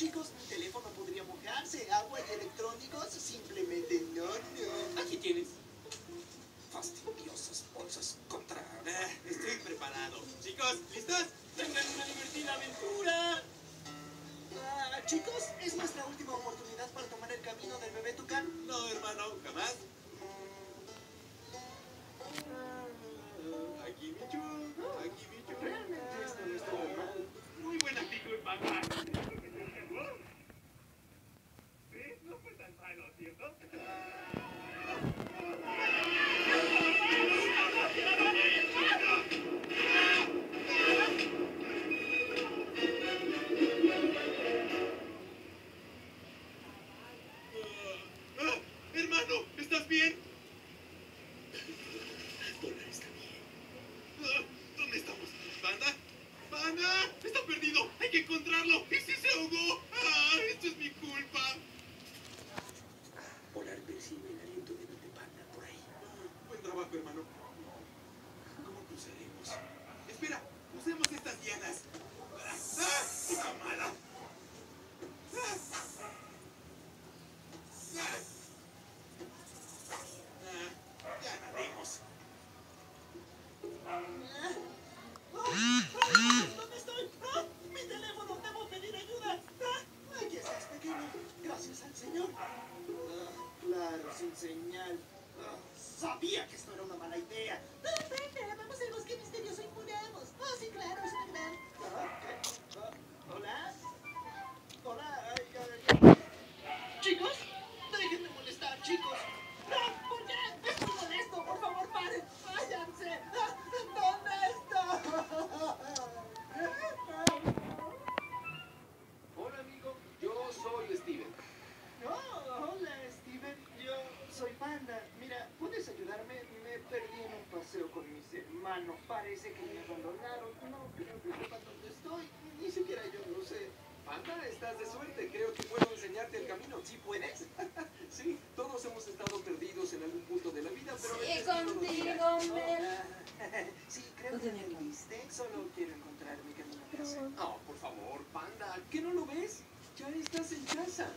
chicos, el teléfono podría mojarse. Agua y electrónicos, simplemente no, no. Aquí tienes. Fastidiosas bolsas contra... Ah, estoy preparado. Chicos, ¿listos? ¡Tengan una divertida aventura! Ah, chicos, es nuestra última oportunidad para tomar el camino del bebé Tucán. No, hermano, jamás. ¿Dónde estamos? ¿Panda? ¡Panda! ¡Está perdido! ¡Hay que encontrarlo! ¡Y si se ahogó! ¡Ah! ¡Esto es mi culpa! Polar percibe el aliento de de panda por ahí. Ah, Buen trabajo, hermano. ¿Cómo cruzaremos? Espera, usemos estas dianas. ¡Ah! ¡Ah! ¡Está mala! ¡Ah! ¡Ah! ¡Ah! ¡Ya nademos! Ah, ah, ¿Dónde estoy? ¡Ah! ¡Mi teléfono! ¡Debo pedir ayuda! ¡Ah! ¡Aquí estás, pequeño! Gracias al Señor. Ah, señal. Sabía que esto era una mala idea. No, vamos al bosque misterioso y mis hermanos. Parece que me abandonaron. No creo que sepan dónde estoy. Ni siquiera yo lo sé. Panda, estás de suerte. Creo que puedo enseñarte el camino. ¿Sí puedes? sí, todos hemos estado perdidos en algún punto de la vida, pero... Sí, contigo, Mel. Sí, creo que me viste. Solo quiero encontrar mi camino a casa. Oh, por favor, Panda, ¿qué no lo ves? Ya estás en casa.